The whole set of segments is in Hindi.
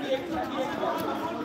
Gracias.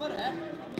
Para, é?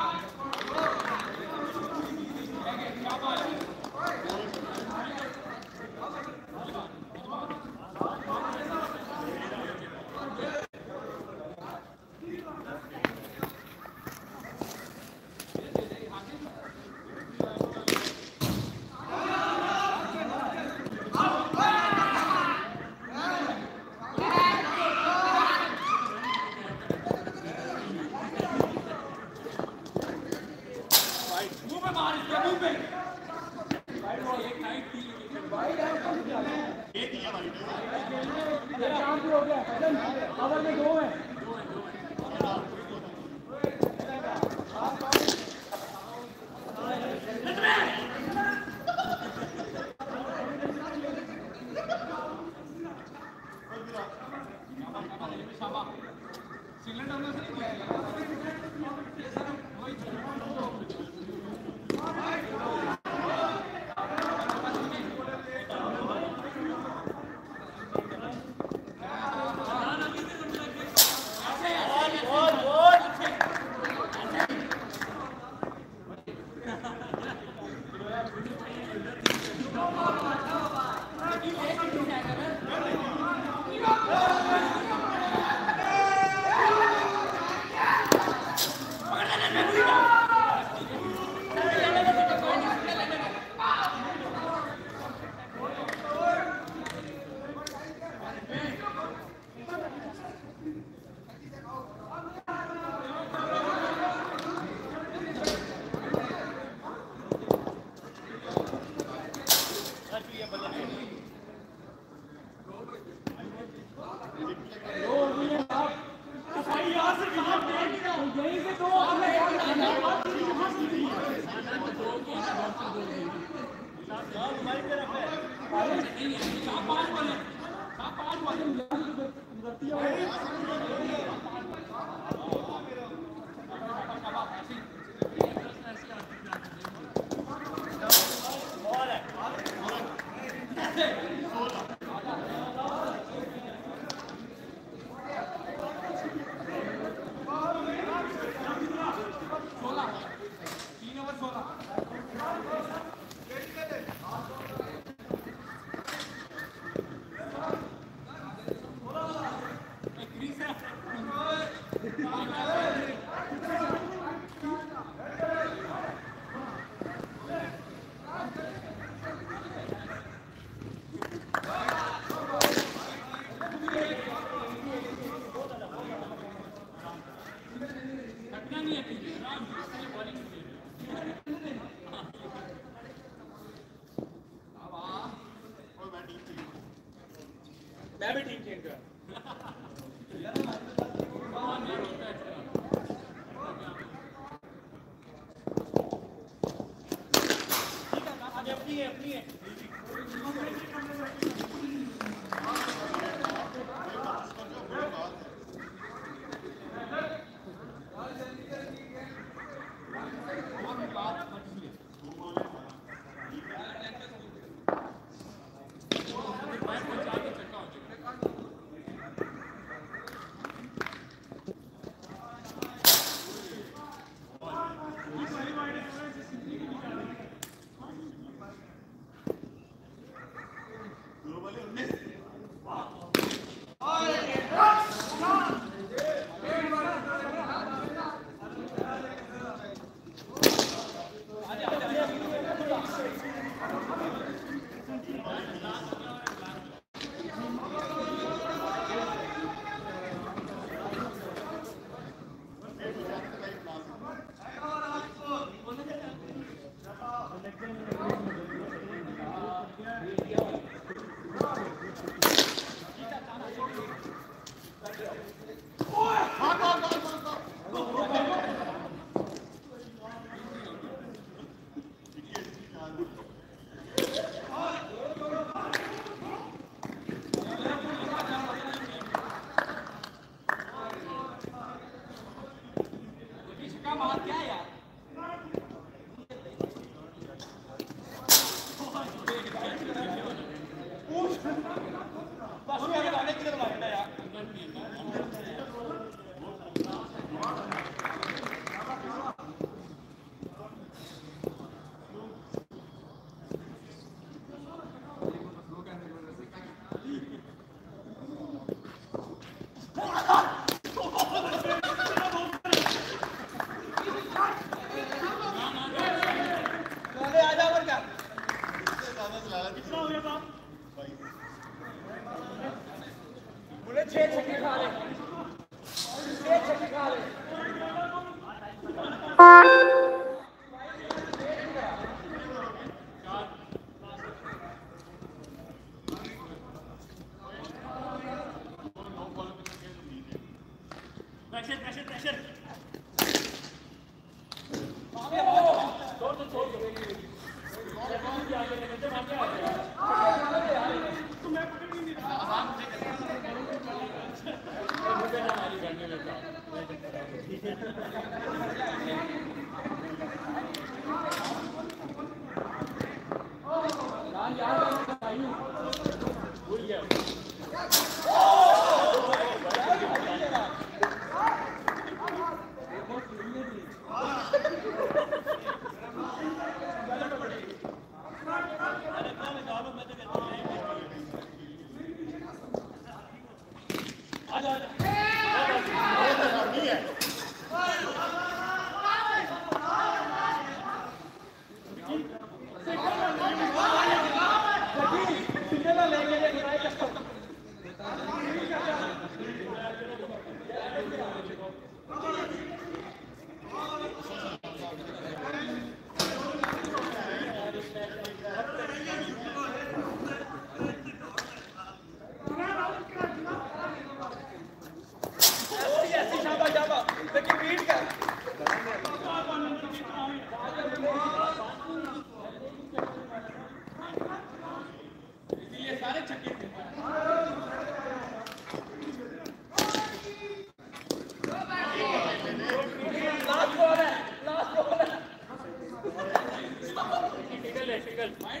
Thank difficult.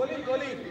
গলি গলি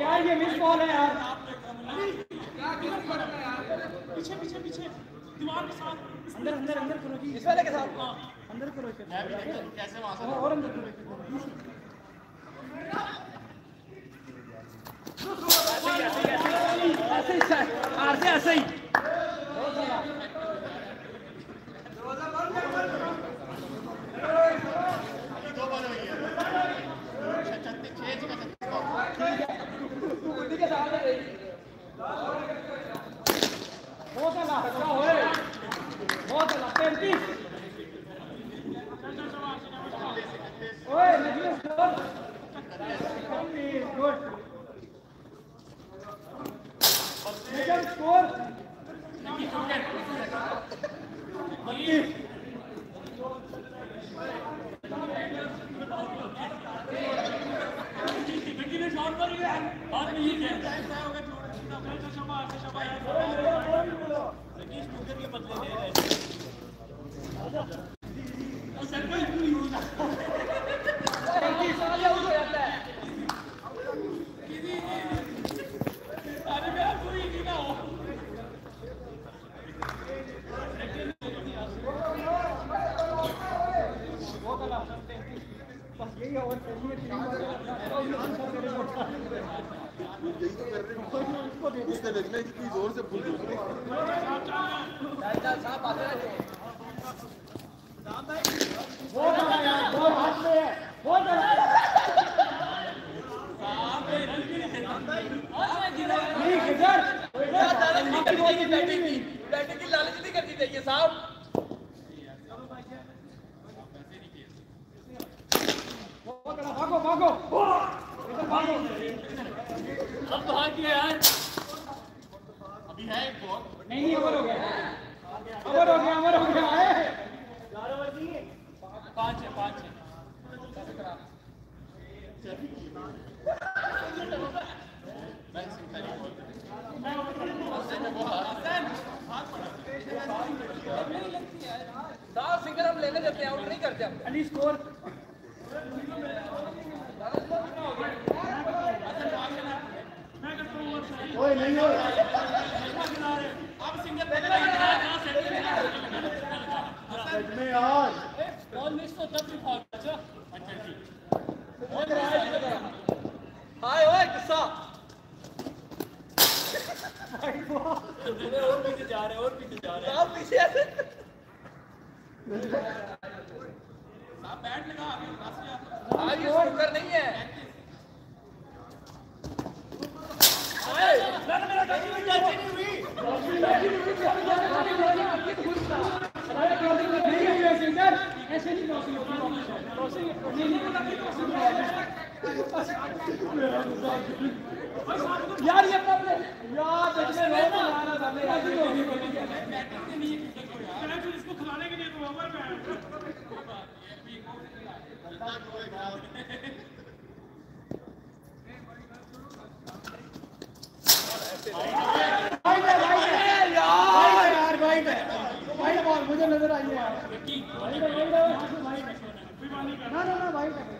यार ये मिस बॉल है यार पीछे पीछे पीछे दीवार के साथ अंदर अंदर अंदर करो जी इस वाले के साथ अंदर करो हूँ कैसे वहाँ से और अंदर करो ऐसे ही ऐसे ही अभी दो बॉल हुई है छत्तीस छह का छत्तीस बुद्धि के साथ है बहुत अला अच्छा होए बहुत अला पैंतीस ओए नहीं स्कोर गुड लेकिन स्कोर बत्तीस विकी ने शॉट मारी है और नहीं है शाबाश शाबाश विकी स्पीकर के बदले ले रहे और सर पे इतनी यूज़ पैंतीस साल आउट हो जाता है अरे मैं आपको ही ना हो बहुत अला पैंतीस बस कर रहे हो। ज़ोर से भूल दूसरे डाल साहब आते हैं बहुत अला यार बहुत हाथ में है बहुत अला नहीं किधर लालच नहीं करनी चाहिए बैटिंग की बैटिंग की लालच नहीं करनी चाहिए साहब बहुत अला भागो भागो इधर भागो अब भाग गया यार अभी है एक बॉल नहीं नहीं अमर हो गया अमर हो गया अमर हो गया है पाँच है पाँच है मैं सिंपल बॉल साहब सिंगल हम लेने देते हैं आउट नहीं करते हम अली स्कोर ओए नहीं हो अब सिंगल पकड़ा ही था कहाँ सेट में यार बॉल मिस तो तब भी फाउल अच्छा अच्छा जी हाय ओए गुस्सा और पीछे जा रहे और पीछे जा रहे साहब पीछे आप बैट लगा आगे आप आज ये स्कोर नहीं है मैंने मेरा टच भी टच नहीं हुई नहीं है ऐसे ऐसे नहीं क्रॉसिंग क्रॉसिंग नहीं नहीं। यार ये कब यार देखने लो तो यार सामने ऐसी होगी इसको खिलाने के लिए तो ओवर में है है है मुझे नज़र आई है है है है ना ना वाइट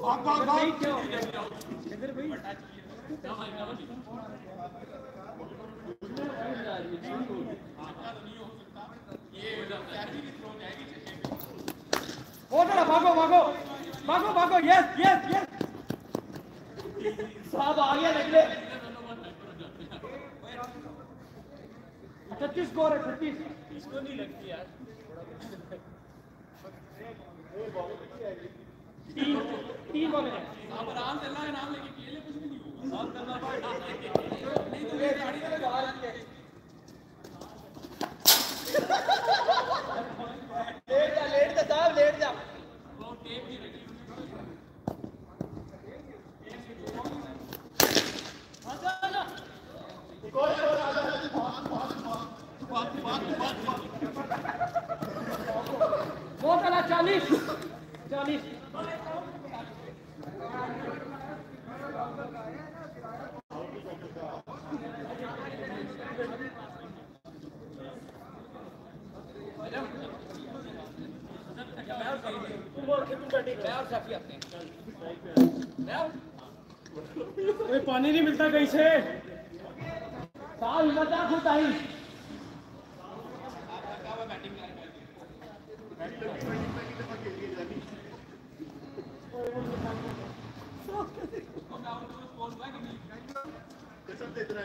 भाग भाग भाग भागो भागो यस यस यस साहब आ गया निकले छत्तीस स्कोर है छत्तीस इसको नहीं लगती यार तीन तीन बॉल है अब आराम से अल्लाह नाम लेके खेले कुछ भी नहीं होगा साफ़ करना पड़ेगा नहीं तो ये गाड़ी में बाहर आ गया लेट जा लेट जा साहब लेट जा वो टेप नहीं रखी बहुत अला चालीस। चालीस मैं और सफी आते हैं मैं और कोई पानी नहीं मिलता कहीं से। हिम्मत ना खुद आई कैसे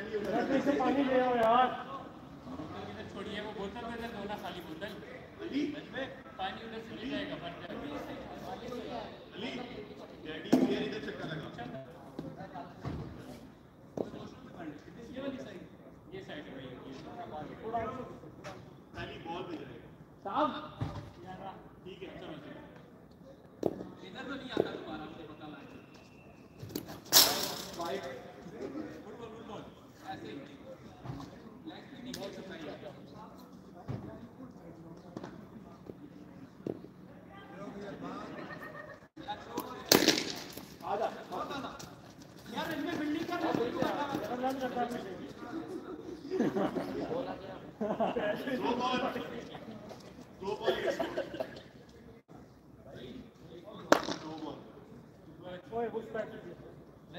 पानी ले आओ यार छोड़िए वो बोतल में दो खाली बोतल पानी उधर से ले जाएगा भर जाएगा अली डैडी ये इधर चक्कर लगा ये वाली साइड ये साइड है। भैया खाली बॉल भेज साहब ठीक है चलो चलो इधर तो नहीं आता दोबारा मुझे पता लग फुटबॉल फुटबॉल ऐसे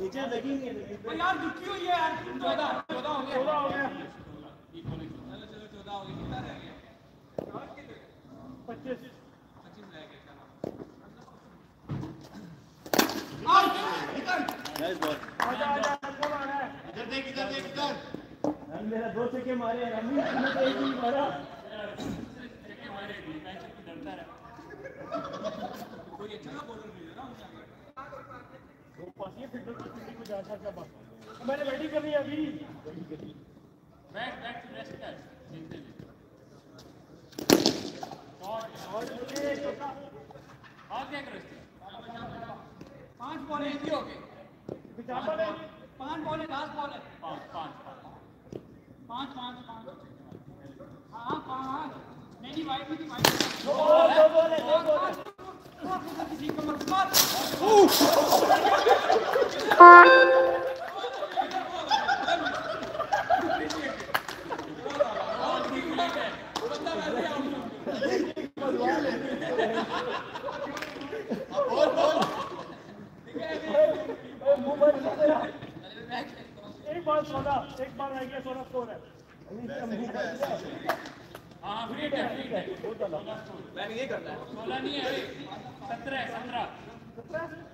नीचे लगेंगे यार दुखी हुई है यार चौदह चौदह हो गया। चौदह हो गया। चलो चलो चौदह हो गया कितना रह गया? पच्चीस। पच्चीस रह गया नाइस बॉल आजा आजा कब आ रहा है। इधर देख इधर देख इधर। मेरा दो छक्के मारे ने तो एक ही मारा। चक्के मारे मैं डरता रहा। कोई अच्छा बॉलर मिले ना उनसे वो पास ये फिल्डर की फील्डिंग को जाता क्या बात मैंने बैटिंग कर ली अभी बैक बैक टू रेस्ट कर देखते हैं शॉट और मुझे और क्या करो इसके पाँच बॉल एक ही हो गए पाँच बॉल है दस बॉल है। पाँच पाँच पाँच पाँच पाँच हाँ पाँच। नहीं वाइट नहीं वाइट दो बोले दो बोले किसी एक बार सोना एक बार गया सोना स्कोर है। हाँ फ्री है फ्री है। मैंने ये करना है। सोलह नहीं है सत्रह सत्रह।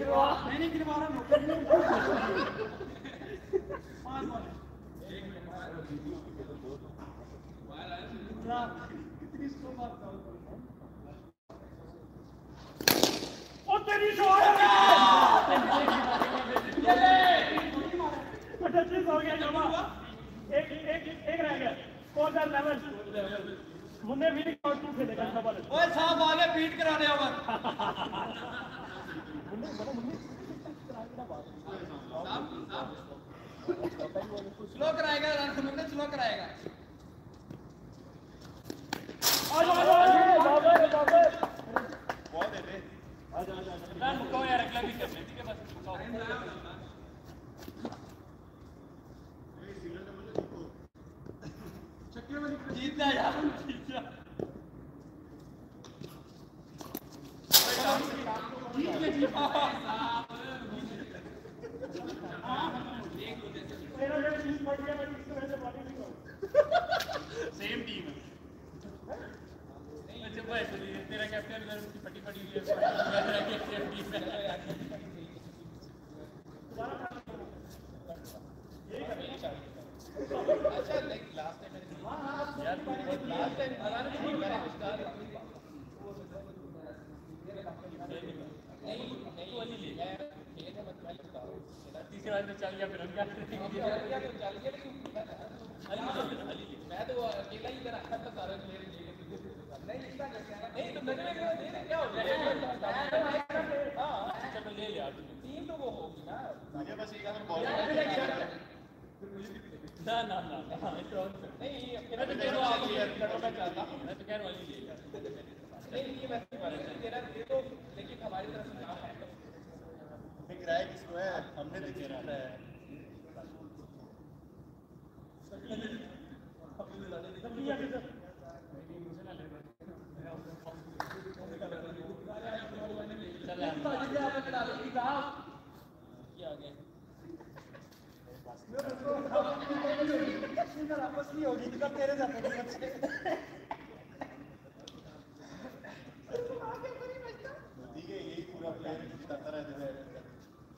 पाँच गिरवा मैं नहीं गिरवा रहा हूँ पाँच बॉल ओ तेरी शॉट पच्चीस हो गया जमा एक एक एक रह गया स्कोर दैट लेवल मुन्ने भी नहीं टू खेलेगा सब डबल ओए साहब आगे बीट करा रहे हो स्लो कराएगा रन मुन्ने स्लो कराएगा। आ जाओ आ जाओ बाबर बाबर बहुत दे दे ना मुकाओ यार अगला भी कर ले ठीक है बस मुकाओ जीतना यार तेरा सेम टीम है अच्छा तेरा कैप्टन उधर उसकी फटी फटी हुई है तेरा टीम है यार तू बहुत लास्ट टाइम तीसरे बार में चल गया फिर मैं तो अकेला ही इधर आया था सारे प्लेयर नहीं तो मैंने नहीं क्या हो गया? चलो ले लिया तूने तो वो होगी ना। मुझे बस एक अगर बॉल ना ना ना नहीं। मैं तो कह रहा हूँ आप ये करना चाहता हूँ मैं तो कह रहा हूँ ले लिया। नहीं ये वैसे तेरा दे दो लेकिन हमारी तरफ़ से रहा है किसको है हमने तो दिख रहा है आपस नहीं होगी तेरे जाते बच्चे